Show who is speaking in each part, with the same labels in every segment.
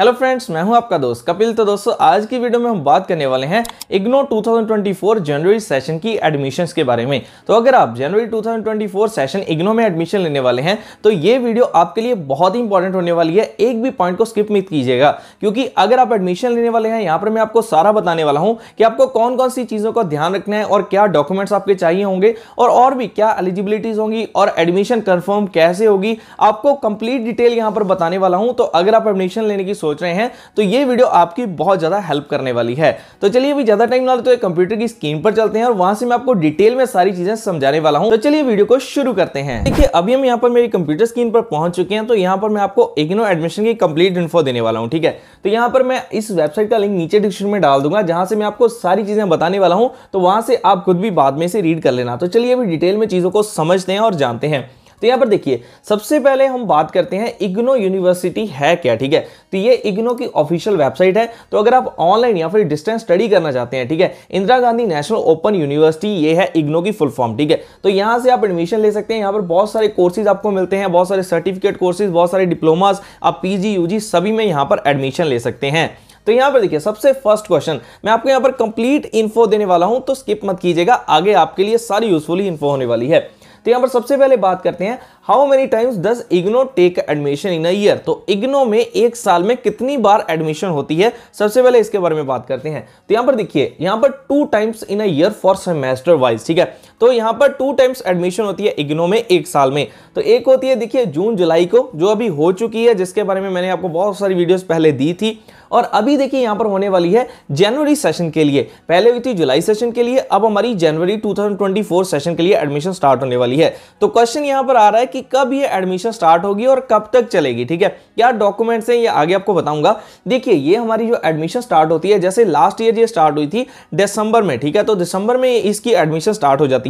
Speaker 1: Hello friends मैं हूँ आपका दोस्त कपिल। तो दोस्तों, आज की वीडियो में हम बात करने वाले हैं इग्नो 2024 जनवरी सेशन की एडमिशंस के बारे में। तो अगर आप जनवरी 2024 सेशन इग्नो में एडमिशन लेने वाले हैं तो ये वीडियो आपके लिए बहुत ही इंपॉर्टेंट होने वाली है। एक भी पॉइंट को स्किप मत कीजिएगा, क्योंकि अगर आप एडमिशन लेने वाले हैं, यहाँ पर मैं आपको सारा बताने वाला हूँ कि आपको कौन कौन सी चीज़ों का ध्यान रखना है और क्या डॉक्यूमेंट्स आपके चाहिए होंगे और और भी क्या एलिजिबिलिटीज होंगी और एडमिशन कन्फर्म कैसे होगी, आपको कंप्लीट डिटेल यहाँ पर बताने वाला हूँ। तो अगर आप एडमिशन लेने की सोच रहे हैं तो ये वीडियो आपकी बहुत ज़्यादा हेल्प करने वाली है। तो चलिए, अभी ज़्यादा टाइम ना तो कंप्यूटर की स्क्रीन पर चलते हैं और वहाँ से मैं आपको डिटेल में सारी चीज़ें समझाने वाला हूँ। तो चलिए, वीडियो को शुरू करते हैं। देखिए, अभी हम यहाँ पर मेरी कंप्यूटर स्क्रीन पर पहुँच चुके हैं तो यहाँ पर मैं आपको इग्नो एडमिशन की कंप्लीट इन्फो देने वाला हूँ, ठीक है? तो यहाँ पर मैं इस वेबसाइट का लिंक नीचे डिस्क्रिप्शन में डाल दूँगा, जहाँ से मैं आपको सारी चीज़ें बताने वाला हूँ। तो वहाँ से आप खुद भी बाद में से रीड कर लेना। तो चलिए, अभी डिटेल में चीज़ों को समझते हैं और जानते हैं। तो यहाँ पर देखिए, सबसे पहले हम बात करते हैं इग्नो यूनिवर्सिटी है क्या, ठीक है? तो ये इग्नो की ऑफिशियल वेबसाइट है। तो अगर आप ऑनलाइन या फिर डिस्टेंस स्टडी करना चाहते हैं, ठीक है? Indira Gandhi National Open University ये है इग्नो की फुल फॉर्म, ठीक है? तो यहाँ से आप एडमिशन ले सकते हैं। यहाँ पर बहुत सारे कोर्सेज आपको मिलते हैं, बहुत सारे सर्टिफिकेट कोर्सेज, बहुत सारे डिप्लोमास, आप पीजी, यूजी सभी में यहाँ पर एडमिशन ले सकते हैं। तो यहाँ पर देखिए, सबसे फ़र्स्ट क्वेश्चन, मैं आपको यहाँ पर कंप्लीट इन्फो देने वाला हूँ तो स्किप मत कीजिएगा, आगे आपके लिए सारी यूजफुल इन्फो होने वाली है। तो यहाँ पर सबसे पहले बात करते हैं how many times does IGNOU take admission in year तो इग्नो में एक साल में कितनी बार एडमिशन होती है? सबसे पहले इसके बारे में बात करते हैं। तो यहाँ पर देखिए, यहाँ पर two times in year for semester wise ठीक है? तो यहाँ पर टू टाइम्स एडमिशन होती है इग्नो में एक साल में। तो एक होती है, देखिए, जून, जुलाई को, जो अभी हो चुकी है, जिसके बारे में मैंने आपको बहुत सारी वीडियोस पहले दी थी। और अभी देखिए, यहाँ पर होने वाली है जनवरी सेशन के लिए। पहले हुई थी जुलाई सेशन के लिए, अब हमारी जनवरी 2024 सेशन के लिए एडमिशन स्टार्ट होने वाली है। तो क्वेश्चन यहाँ पर आ रहा है कि कब ये एडमिशन स्टार्ट होगी और कब तक चलेगी, ठीक है? क्या डॉक्यूमेंट्स हैं, ये आगे आपको बताऊँगा। देखिए, ये हमारी जो एडमिशन स्टार्ट होती है, जैसे लास्ट ईयर ये स्टार्ट हुई थी दिसंबर में, ठीक है? तो दिसंबर में इसकी एडमिशन स्टार्ट हो जाती है।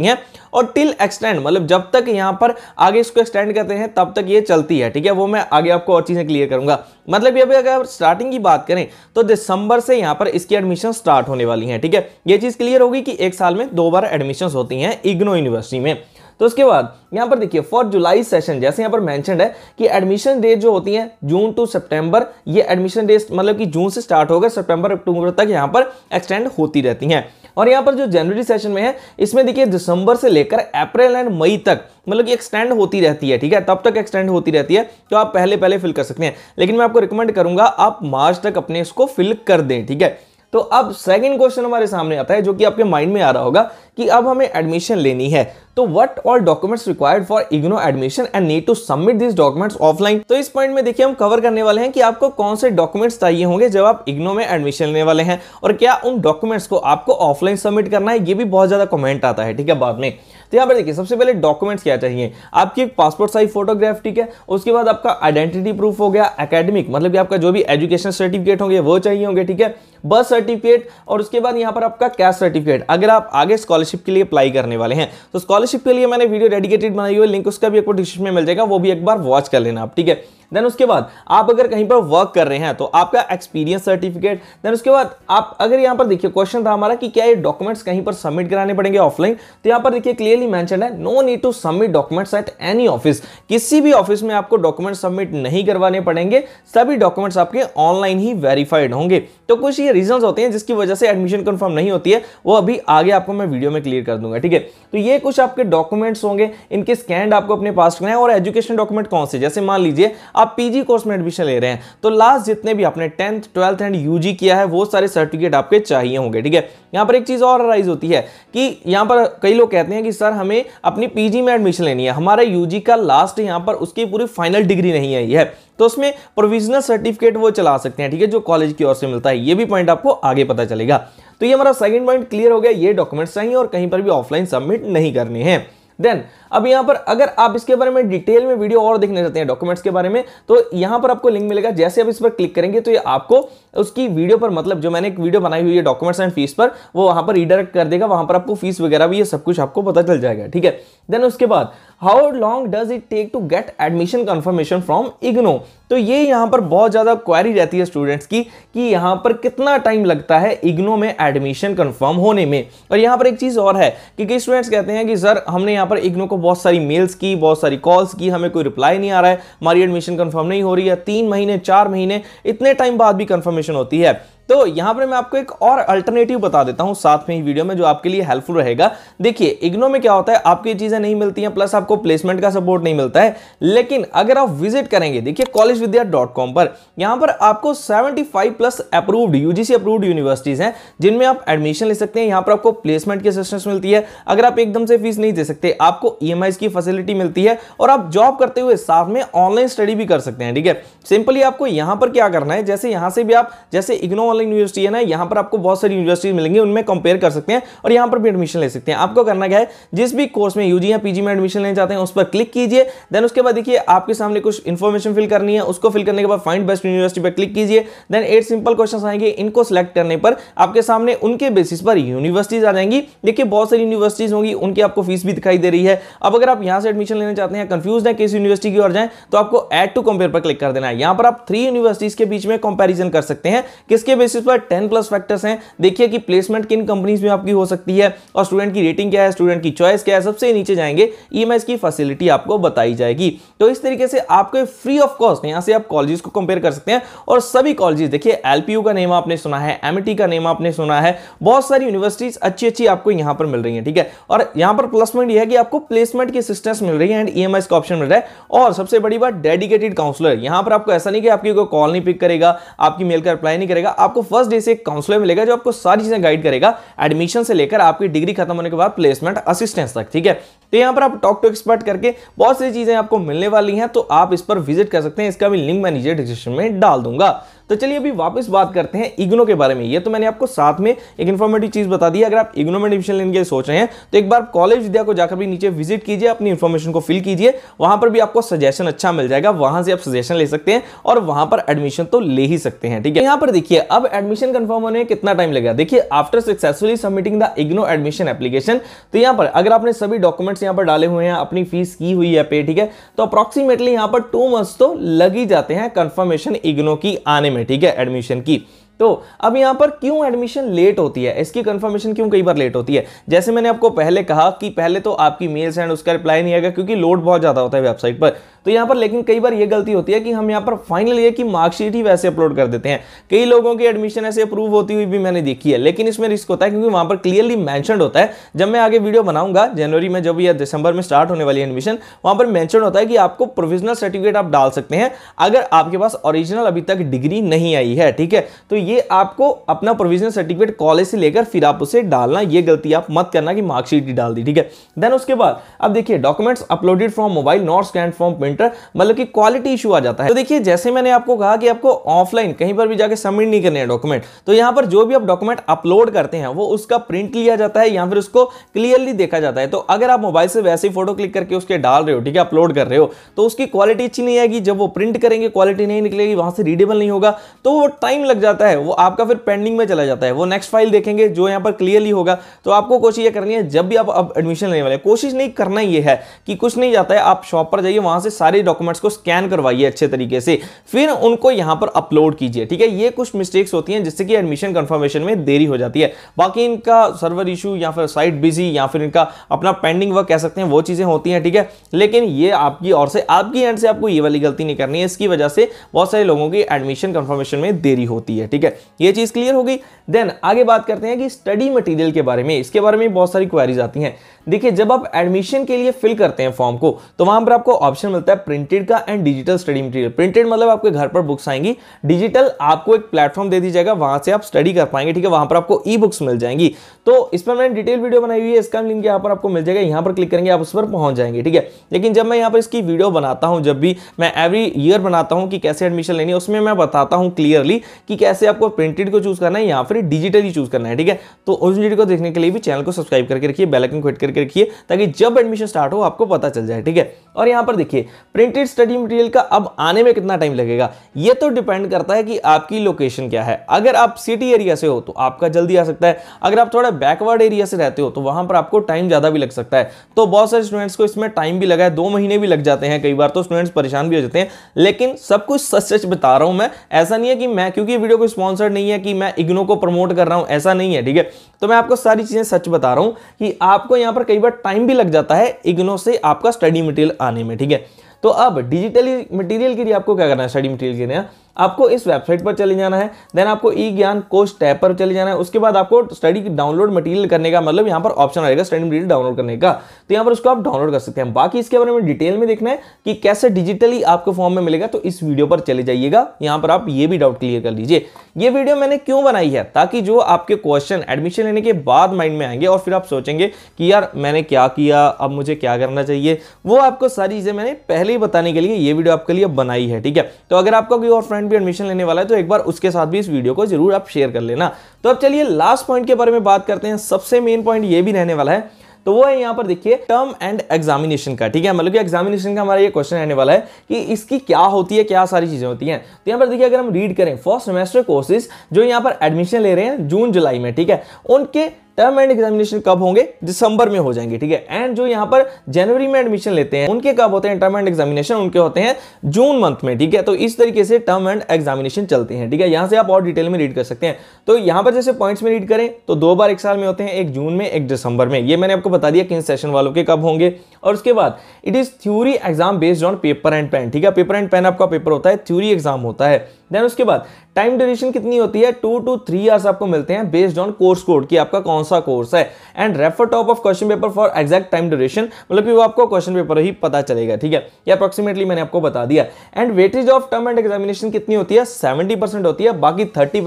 Speaker 1: और टिल एक्सटेंड मतलब जब तक यहाँ पर आगे इसको एक्सटेंड करते हैं, तब तक ये चलती है, ठीक है? वो मैं आगे आपको और चीज़ें क्लियर करूँगा। मतलब ये अगर स्टार्टिंग की बात करें तो दिसंबर से यहाँ पर इसकी एडमिशन स्टार्ट होने वाली है, ठीक है? ये चीज़ क्लियर होगी कि एक साल में दो बार एडमिशन होती हैं इग्नो यूनिवर्सिटी में। तो उसके बाद, यहाँ पर देखिए फॉर जुलाई सेशन जैसे यहाँ पर मेंशन है कि एडमिशन डेट जो होती है जून टू सितंबर ये एडमिशन डेट मतलब कि जून से स्टार्ट होकर सितंबर अक्टूबर तक यहाँ पर एक्सटेंड होती रहती हैं। और यहाँ पर जो जनवरी सेशन में है, इसमें देखिए दिसंबर से लेकर अप्रैल एंड मई तक मतलब कि एक्सटेंड होती रहती है, ठीक है? तब तक एक्सटेंड होती रहती है तो आप पहले पहले फिल कर सकते हैं। लेकिन मैं आपको रिकमेंड करूँगा, आप मार्च तक अपने इसको फिल कर दें, ठीक है? तो अब सेकंड क्वेश्चन हमारे सामने आता है, जो कि आपके माइंड में आ रहा होगा कि अब हमें एडमिशन लेनी है। तो what all documents required for IGNOU admission and need to submit this documents offline तो इस पॉइंट में देखिए हम कवर करने वाले हैं कि आपको कौन से डॉक्यूमेंट्स चाहिए होंगे जब आप इग्नो में एडमिशन लेने वाले हैं और क्या उन डॉक्यूमेंट्स को आपको ऑफलाइन सबमिट करना है, ये भी बहुत ज़्यादा कमेंट आता है, ठीक है, बाद में। तो यहाँ पर देखिए, सबसे पहले डॉक्यूमेंट्स क्या चाहिए? आपकी एक पासपोर्ट साइज़ फोटोग्राफ ठीक है, उसके बाद आपका आइडेंटिटी प्रूफ हो गया एकेडमिक मतलब कि आपका जो भी एजुकेशन सर्टिफिकेट होंगे, वो चाहिए होंगे, ठीक है बर्थ सर्टिफिकेट और उसके बाद यहाँ पर आपका कैश सर्टिफिकेट अगर आप आगे स्कॉलरशिप के लिए अप्लाई करने वाले हैं। तो स्कॉलरशिप के लिए मैंने वीडियो डेडिकेटेड बनाई हुई लिंक उसका भी आपको डिस्क्रिप्शन में मिल जाएगा, वो भी एक बार वॉच कर लेना आप, ठीक है? देन उसके बाद आप अगर कहीं पर वर्क कर रहे हैं तो आपका एक्सपीरियंस सर्टिफिकेट देन उसके बाद आप अगर यहाँ पर देखिए क्वेश्चन था हमारा कि क्या ये डॉक्यूमेंट्स कहीं पर सबमिट कराने पड़ेंगे ऑफलाइन तो यहाँ पर देखिए क्लियरली मेंशन है no need to submit documents at any office किसी भी ऑफ़िस में आपको डॉक्यूमेंट सबमिट नहीं करवाने पड़ेंगे, सभी डॉक्यूमेंट्स आपके ऑनलाइन ही वेरीफाइड होंगे। तो कुछ ये रीजन होते हैं जिसकी वजह से एडमिशन कन्फर्म नहीं होती है, वो अभी आगे आपको मैं वीडियो में क्लियर कर दूँगा, ठीक है? तो ये कुछ आपके डॉक्यूमेंट्स होंगे, इनके स्कैंड आपको अपने पास रखना है, और एजुकेशन डॉक्यूमेंट कौन से? जैसे मान लीजिए आप पीजी कोर्स में एडमिशन ले रहे हैं तो लास्ट जितने भी आपने टेंथ ट्वेल्थ एंड यूजी किया है, वो सारे सर्टिफिकेट आपके चाहिए होंगे, ठीक है? यहाँ पर एक चीज़ और राइज होती है कि यहाँ पर कई लोग कहते हैं कि सर हमें अपनी पीजी में एडमिशन लेनी है, हमारा यूजी का लास्ट यहाँ पर उसकी पूरी फाइनल डिग्री नहीं आई है तो उसमें प्रोविजनल सर्टिफिकेट वो चला सकते हैं, ठीक है? जो कॉलेज की ओर से मिलता है, ये भी पॉइंट आपको आगे पता चलेगा। तो ये हमारा सेकंड पॉइंट क्लियर हो गया, ये डॉक्यूमेंट्स चाहिए और कहीं पर भी ऑफलाइन सबमिट नहीं करने हैं। देन अब यहाँ पर अगर आप इसके बारे में डिटेल में वीडियो और देखने चाहते हैं डॉक्यूमेंट्स के बारे में तो यहाँ पर आपको लिंक मिलेगा। जैसे आप इस पर क्लिक करेंगे तो ये आपको उसकी वीडियो पर मतलब जो मैंने एक वीडियो बनाई हुई है डॉक्यूमेंट्स एंड फ़ीस पर, वो वहाँ पर रिडायरेक्ट कर देगा। वहाँ पर आपको फ़ीस वगैरह भी, ये सब कुछ आपको पता चल जाएगा, ठीक है? देन उसके बाद how long does it take to get admission confirmation from IGNOU तो ये यहाँ पर बहुत ज़्यादा क्वेरी रहती है स्टूडेंट्स की, कि यहाँ पर कितना टाइम लगता है इग्नो में एडमिशन कन्फर्म होने में। और यहाँ पर एक चीज़ और है, कि कई स्टूडेंट्स कहते हैं कि, सर, हमने यहाँ पर इग्नो को बहुत सारी मेल्स की, बहुत सारी कॉल्स की, हमें कोई रिप्लाई नहीं आ रहा है। हमारी एडमिशन कंफर्म नहीं हो रही है। तीन महीने, चार महीने, इतने टाइम बाद भी कंफर्मेशन होती है। तो यहाँ पर मैं आपको एक और अल्टरनेटिव बता देता हूँ साथ में ही वीडियो में जो आपके लिए हेल्पफुल रहेगा। देखिए इग्नो में क्या होता है, आपकी चीज़ें नहीं मिलती हैं प्लस आपको प्लेसमेंट का सपोर्ट नहीं मिलता है। लेकिन अगर आप विज़िट करेंगे, देखिए कॉलेज विद्या डॉट कॉम पर, यहाँ पर आपको 75 plus approved UGC approved universities हैं, जिनमें आप एडमिशन ले सकते हैं। यहाँ पर आपको प्लेसमेंट की असिस्टेंस मिलती है। अगर आप एकदम से फ़ीस नहीं दे सकते, आपको ई की फैसिलिटी मिलती है और आप जॉब करते हुए साथ में ऑनलाइन स्टडी भी कर सकते हैं, ठीक है? सिंपली आपको यहाँ पर क्या करना है, जैसे यहाँ से भी आप, जैसे इग्नो ऑनलाइन यूनिवर्सिटी है ना, यहाँ पर आपको बहुत सारी यूनिवर्सिटी मिलेंगी, उनमें कंपेयर कर सकते हैं और यहाँ पर भी एडमिशन ले सकते हैं। आपको करना क्या है, जिस भी कोर्स में यूजी या पीजी में एडमिशन लेना चाहते हैं, उस पर क्लिक कीजिए देन उसके बाद देखिए, आपके सामने कुछ इन्फॉर्मेशन फिल करनी है, उसको फिल करने के बाद फाइंड बेस्ट यूनिवर्सिटी पर क्लिक कीजिए देन एट सिंपल क्वेश्चन आएँगे, इनको सिलेक्ट करने पर आपके सामने उनके बेसिस पर यूनिवर्सिटीज आ जाएँगी। देखिए, बहुत सारी यूनिवर्सिटीज होंगी, उनकी आपको फ़ीस भी दिखाई दे रही है। अब अगर आप यहाँ से एडमिशन लेना चाहते हैं कंफ्यूज है, किस यूनिवर्सिटी की ओर जाए तो आपको एड टू कंपेयर पर क्लिक कर देना है। यहाँ पर आप थ्री यूनिवर्सिटीज के बीच में कंपैरिजन कर सकते हैं, किसके बेसिस पर टेन प्लस फैक्टर्स हैं। देखिए कि प्लेसमेंट किन कंपनीज़ में आपकी हो सकती है और स्टूडेंट की रेटिंग क्या है स्टूडेंट की चॉइस क्या है, सबसे नीचे जाएँगे। ई की फैसिलिटी आपको बताई जाएगी। तो इस तरीके से आपको फ्री ऑफ़ कॉस्ट यहाँ से आप कॉलेजेस को कंपेयर कर सकते हैं और सभी कॉलेजेस देखिए एलपीयू का नेम आपने सुना है एमटी का नेम आपने सुना है, बहुत सारी यूनिवर्सिटीज अच्छी अच्छी आपको यहाँ पर मिल रही है, ठीक है? और यहाँ पर प्लस पॉइंट यह है कि आपको प्लेसमेंट की असिस्टेंस मिल रही है एंड ई का ऑप्शन मिल रहा है। और सबसे बड़ी बात डेडिकेटेड काउंसलर यहाँ पर आपको ऐसा नहीं कि आपकी कोई कॉल नहीं पिक करेगा, आपकी मेल का रिप्लाई नहीं करेगा आपको फ़र्स्ट डे से काउंसलर मिलेगा जो आपको सारी चीज़ें गाइड करेगा एडमिशन से लेकर आपकी डिग्री खत्म होने के बाद प्लेसमेंट असिस्टेंस तक, ठीक है? तो यहाँ पर आप टॉक टू एक्सपर्ट करके बहुत सारी चीज़ें आपको मिलने वाली हैं तो आप इस पर विज़िट कर सकते हैं। इसका भी लिंक मैं नीचे डिस्क्रिप्शन में डाल दूँगा। तो चलिए अभी वापस बात करते हैं इग्नो के बारे में। ये तो मैंने आपको साथ में एक इन्फॉर्मेटिव चीज़ बता दी अगर आप इग्नो में एडमिशन लेने के लिए सोच रहे हैं तो एक बार कॉलेज विद्या को जाकर भी नीचे विज़िट कीजिए, अपनी इन्फॉर्मेशन को फिल कीजिए। वहाँ पर भी आपको सजेशन अच्छा मिल जाएगा। वहाँ से आप सजेशन ले सकते हैं और वहाँ पर एडमिशन तो ले ही सकते हैं, ठीक है? यहाँ पर देखिए, अब एडमिशन कंफर्म होने में कितना टाइम लगेगा? देखिए after successfully submitting the IGNOU admission application तो यहाँ पर अगर आपने सभी डॉक्यूमेंट्स यहाँ पर डाले हुए हैं, अपनी फ़ीस की हुई है पे ठीक है? तो अप्रोक्सीमेटली यहाँ पर टू मंथ्स तो लग ही जाते हैं कन्फर्मेशन इग्नो की आने में ठीक है एडमिशन की। तो अब यहाँ पर क्यों एडमिशन लेट होती है? इसकी कंफर्मेशन क्यों कई बार लेट होती है? जैसे मैंने आपको पहले कहा कि पहले तो आपकी मेल्स एंड उसका रिप्लाई नहीं आएगा क्योंकि लोड बहुत ज़्यादा होता है वेबसाइट पर। तो यहाँ पर लेकिन कई बार यह गलती होती है कि हम यहाँ पर फाइनल ये कि मार्कशीट ही वैसे अपलोड कर देते हैं। कई लोगों की एडमिशन ऐसे अप्रूव होती हुई भी मैंने देखी है, लेकिन इसमें रिस्क होता है क्योंकि वहाँ पर क्लियरली मैंशन होता है। जब मैं आगे वीडियो बनाऊँगा, जनवरी में जब या दिसंबर में स्टार्ट होने वाली एडमिशन वहाँ पर मैंशन होता है कि आपको प्रोविजनल सर्टिफिकेट आप डाल सकते हैं, अगर आपके पास ओरिजिनल अभी तक डिग्री नहीं आई है, ठीक है? तो ये आपको अपना प्रोविजनल सर्टिफिकेट कॉलेज से लेकर फिर आप उसे डालना, ये गलती आप मत करना कि मार्कशीट ही डाल दी, ठीक है? देन उसके बाद, अब देखिए documents uploaded from mobile not scan from printer मतलब कि क्वालिटी इशू आ जाता है। तो देखिए, जैसे मैंने आपको कहा कि आपको ऑफलाइन कहीं पर भी जाकर सबमिट नहीं करने हैं डॉक्यूमेंट तो यहाँ पर जो भी आप डॉक्यूमेंट अपलोड करते हैं, वो उसका प्रिंट लिया जाता है या फिर उसको क्लियरली देखा जाता है। तो अगर आप मोबाइल से वैसे ही फ़ोटो क्लिक करके उसके डाल रहे हो, ठीक है अपलोड कर रहे हो तो उसकी क्वालिटी अच्छी नहीं आएगी। जब वो प्रिंट करेंगे क्वालिटी नहीं निकलेगी, वहाँ से रीडेबल नहीं होगा तो वो टाइम लग जाता है, वो आपका फिर पेंडिंग में चला जाता है। वो नेक्स्ट फ़ाइल देखेंगे, जो यहाँ पर क्लियरली होगा तो आपको कोशिश ये करनी है, जब भी आप एडमिशन लेने वाले कोशिश नहीं, करना ये है कि कुछ नहीं जाता है, आप शॉप पर जाइए, वहाँ से सारे डॉक्यूमेंट्स को स्कैन करवाइए अच्छे तरीके से। फिर उनको यहाँ पर अपलोड कीजिए, ठीक है? ये कुछ मिस्टेक्स होती हैं जिससे कि एडमिशन कंफर्मेशन में देरी हो जाती है। बाकी इनका सर्वर इशू या फिर साइट बिज़ी या फिर इनका अपना पेंडिंग वर्क कह सकते हैं, वो चीज़ें होती हैं, ठीक है? लेकिन ये आपकी और से, आपकी एंड से आपको ये वाली गलती नहीं करनी है। इसकी वजह से बहुत सारे लोगों की एडमिशन कंफर्मेशन में देरी होती है, ठीक है? ये चीज़ क्लियर होगी देन आगे बात करते हैं कि स्टडी मटेरियल के बारे में। इसके बारे में बहुत सारी क्वेरीज आती हैं। देखिए, जब आप एडमिशन के लिए फिल करते हैं फॉर्म को तो वहाँ पर आपको ऑप्शन मिलता है प्रिंटेड का and digital study material printed मतलब आपके घर पर बुक्स आएँगी। डिजिटल आपको एक प्लेटफॉर्म दे दी जाएगा, वहाँ से आप स्टडी कर पाएँगे, ठीक है? वहाँ पर आपको ई बुक्स मिल जाएँगी। तो इस पर मैंने डिटेल वीडियो बनाई हुई है, इसका लिंक यहाँ पर आपको मिल जाएगा, यहाँ पर क्लिक करेंगे, आप उस पर पहुँच जाएँगे, ठीक है? लेकिन जब मैं यहाँ पर इसकी वीडियो बनाता हूँ, जब भी मैं एवरी ईयर बनाता हूँ कि कैसे एडमिशन लेनी है, उसमें मैं बताता हूँ क्लियरली कि कैसे आपको प्रिंटेड को चूज़ करना है या फिर डिजिटली चूज़ करना है, ठीक है? तो उस वीडियो को देखने के लिए भी चैनल को सब्सक्राइब करके रखिए बेल आइकन को हिट करके रखिए, ताकि जब एडमिशन स्टार्ट हो, आपको पता चल जाए, ठीक है? और यहाँ पर देखिए प्रिंटेड स्टडी मटेरियल का अब आने में कितना टाइम लगेगा? ये तो डिपेंड करता है कि आपकी लोकेशन क्या है। अगर आप सिटी एरिया से हो तो आपका जल्दी आ सकता है। अगर आप थोड़ा बैकवर्ड एरिया से रहते हो तो वहाँ पर आपको टाइम ज़्यादा भी लग सकता है। तो बहुत सारे स्टूडेंट्स को इसमें टाइम भी लगा है। दो महीने भी लग जाते हैं। कई बार तो स्टूडेंट्स परेशान भी हो जाते हैं। लेकिन सब कुछ सच सच बता रहा हूँ मैं। ऐसा नहीं है कि मैं, क्योंकि वीडियो को स्पॉन्सर नहीं है कि मैं इग्नो को प्रमोट कर रहा हूँ। ऐसा नहीं है, ठीक है? तो मैं आपको सारी चीज़ें सच बता रहा हूँ कि आपको यहाँ पर कई बार टाइम भी लग जाता है इग्नो से आपका स्टडी मटेरियल आने में, ठीक है? तो अब डिजिटली मटेरियल के लिए आपको क्या करना है? स्टडी मटेरियल के लिए आपको इस वेबसाइट पर चले जाना है देन आपको ई ज्ञान कोर्स टैब पर चले जाना है, उसके बाद आपको स्टडी डाउनलोड मटेरियल करने का मतलब यहाँ पर ऑप्शन आएगा स्टडी मटेरियल डाउनलोड करने का। तो यहाँ पर उसको आप डाउनलोड कर सकते हैं। बाकी इसके बारे में डिटेल में देखना है कि कैसे डिजिटली आपको फॉर्म में मिलेगा तो इस वीडियो पर चले जाइएगा। यहाँ पर आप ये भी डाउट क्लियर कर लीजिए ये वीडियो मैंने क्यों बनाई है? ताकि जो आपके क्वेश्चन एडमिशन लेने के बाद माइंड में आएँगे और फिर आप सोचेंगे कि यार मैंने क्या किया, अब मुझे क्या करना चाहिए। वो आपको सारी चीज़ें मैंने पहले ही बताने के लिए ये वीडियो आपके लिए बनाई है, ठीक है? तो अगर आपका कोई और फ्रेंड भी एडमिशन लेने वाला है तो एक बार उसके साथ भी इस वीडियो को ज़रूर आप शेयर कर लेना। तो अब चलिए लास्ट पॉइंट के बारे में बात करते हैं। सबसे मेन पॉइंट ये भी रहने वाला है। तो वो है यहाँ पर देखिए टर्म एंड एग्जामिनेशन का, ठीक है? मतलब कि एग्जामिनेशन का हमारा ये क्वेश्चन रहने वाला है कि इसकी क्या होती है, क्या सारी चीज़ें होती हैं। तो यहाँ पर देखिए, अगर हम रीड करें फ़र्स्ट सेमेस्टर कोर्सेज जो यहाँ पर एडमिशन ले रहे हैं जून, जुलाई में, ठीक है? उनके टर्म एंड एग्जामिनेशन कब होंगे? दिसंबर में हो जाएँगे, ठीक है? एंड जो यहाँ पर जनवरी में एडमिशन लेते हैं, उनके कब होते हैं? टर्म एंड एग्जामिनेशन उनके होते हैं जून मंथ में, ठीक है? तो इस तरीके से टर्म एंड एग्जामिनेशन चलते हैं, ठीक है? यहाँ से आप और डिटेल में रीड कर सकते हैं। तो यहाँ पर जैसे पॉइंट्स में रीड करें तो दो बार एक साल में होते हैं, एक जून में, एक दिसंबर में। ये मैंने आपको बता दिया किन सेशन वालों के कब होंगे। और उसके बाद it is theory exam based on paper and pen ठीक है? पेपर एंड पेन आपका पेपर होता है थ्योरी एग्ज़ाम होता है। देन उसके बाद टाइम ड्यूरेशन कितनी होती है? टू टू थ्री ईयर्स आपको मिलते हैं बेस्ड ऑन कोर्स कोड कि आपका कौन सा कोर्स है। And refer top of question paper for exact time duration मतलब कि वो आपको क्वेश्चन पेपर ही पता चलेगा, ठीक है? ये अप्रोक्सीमेटली मैंने आपको बता दिया। End weightage of term end examination कितनी होती है? सेवेंटी होती है, बाकी थर्टी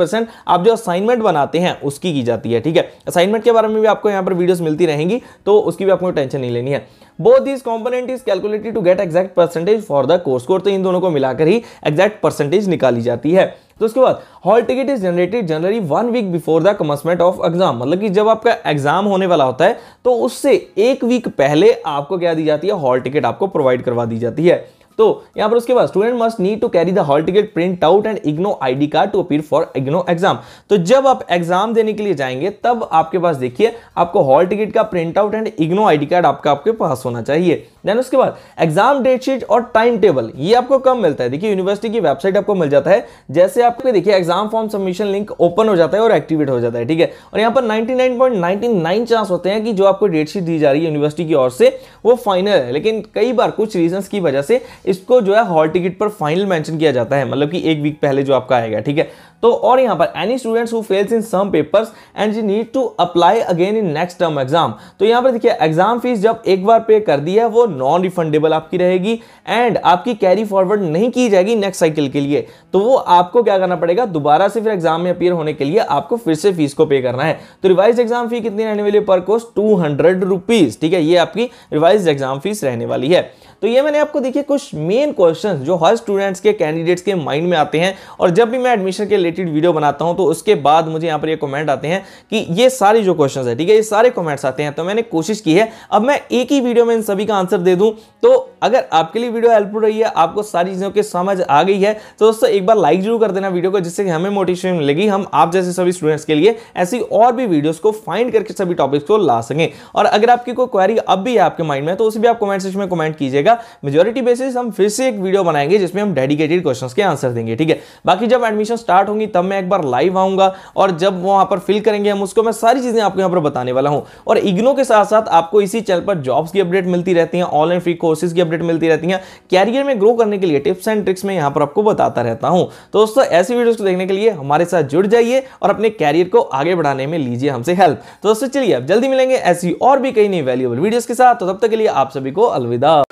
Speaker 1: आप जो असाइनमेंट बनाते हैं, उसकी की जाती है, ठीक है? असाइनमेंट के बारे में भी आपको यहाँ पर वीडियोस मिलती रहेंगी तो उसकी भी आपको टेंशन नहीं लेनी है। Both this component is calculated to get exact percentage for the course code तो इन दोनों को मिलाकर ही एक्जैक्ट परसेंटेज निकाली जाती है। तो उसके बाद hall ticket is generated generally one week before the commencement of exam मतलब कि जब आपका एग्ज़ाम होने वाला होता है तो उससे एक वीक पहले आपको क्या दी जाती है? हॉल टिकट आपको प्रोवाइड करवा दी जाती है। तो यहाँ पर उसके बाद student must need to carry the hall ticket print out and IGNOU ID card to appear for IGNOU exam तो जब आप एग्ज़ाम देने के लिए जाएँगे, तब आपके पास देखिए, आपको हॉल टिकट का print out and IGNOU ID card आपका, आपके पास होना चाहिए। देन उसके बाद एग्ज़ाम डेट शीट और टाइम टेबल ये आपको कम मिलता है? देखिए यूनिवर्सिटी की वेबसाइट आपको मिल जाता है। जैसे आपको, देखिए exam form submission link open हो जाता है और एक्टिवेट हो जाता है, ठीक है? और यहाँ पर 99.99 चांस होते हैं कि जो आपको डेट शीट दी जा रही है यूनिवर्सिटी की ओर से, वो फाइनल है। लेकिन कई बार कुछ रीजन की वजह से इसको जो है हॉल टिकट पर फाइनल मेंशन किया जाता है मतलब कि एक वीक पहले जो आपका आएगा, ठीक है? तो और यहाँ पर any students who fails in some papers and you need to apply again in next term exam तो यहाँ पर देखिए एग्ज़ाम फ़ीस जब एक बार पे कर दी है, वो नॉन रिफंडेबल आपकी रहेगी एंड आपकी कैरी फॉरवर्ड नहीं की जाएगी नेक्स्ट साइकिल के लिए। तो वो आपको क्या करना पड़ेगा? दोबारा से फिर एग्ज़ाम में अपियर होने के लिए आपको फिर से फ़ीस को पे करना है। तो रिवाइज एग्ज़ाम फ़ी कितनी रहने वाली है? पर कोर्स टू हंड्रेड रुपीज़ ठीक है? ये आपकी रिवाइज एग्ज़ाम फ़ीस रहने वाली है। तो ये मैंने आपको देखिए कुछ मेन क्वेश्चंस जो हर स्टूडेंट्स के कैंडिडेट्स के माइंड में आते हैं और जब भी मैं एडमिशन के रिलेटेड वीडियो बनाता हूँ तो उसके बाद मुझे यहाँ पर ये कमेंट आते हैं कि ये सारे जो क्वेश्चन है, ठीक है, ये सारे कमेंट्स आते हैं तो मैंने कोशिश की है। अब मैं एक ही वीडियो में इन सभी का आंसर दे दूँ। तो अगर आपके लिए वीडियो हेल्पफुल रही है, आपको सारी चीज़ों की समझ आ गई है तो दोस्तों एक बार लाइक ज़रूर कर देना वीडियो को, जिससे हमें मोटिवेशन मिलेगी, हम आप जैसे सभी स्टूडेंट्स के लिए ऐसी और भी वीडियोस को फाइंड करके सभी टॉपिक्स को ला सकें। और अगर आपकी कोई क्वेरी अब भी है आपके माइंड में तो उसे भी आप कमेंट सेक्शन में कमेंट कीजिएगा। मेजोरिटी बेसिस हम फिर से एक वीडियो बनाएँगे जिसमें हम डेडिकेटेड क्वेश्चंस के आंसर देंगे, ठीक है? बाकी जब एडमिशन स्टार्ट होंगी, तब मैं एक बार लाइव आऊँगा और जब वहाँ पर फिल करेंगे हम उसको, मैं सारी चीज़ें आपको यहाँ पर बताने वाला हूँ। और इग्नो के साथ साथ आपको इसी चैनल पर जॉब्स की अपडेट मिलती रहती है ऑनलाइन फ्री कोर्सेज की अपडेट मिलती रहती है। कैरियर में ग्रो करने के लिए टिप्स एंड ट्रिक्स में यहाँ पर आपको बताता रहता हूँ। तो दोस्तों, ऐसी वीडियोस को देखने के लिए हमारे साथ जुड़ जाइए और अपने कैरियर को आगे बढ़ाने में लीजिए हमसे हेल्प तो दोस्तों, चलिए अब जल्दी मिलेंगे ऐसी और भी कई नई वैल्यूएबल वीडियोस के साथ। तो तब तक के लिए आप सभी को अलविदा।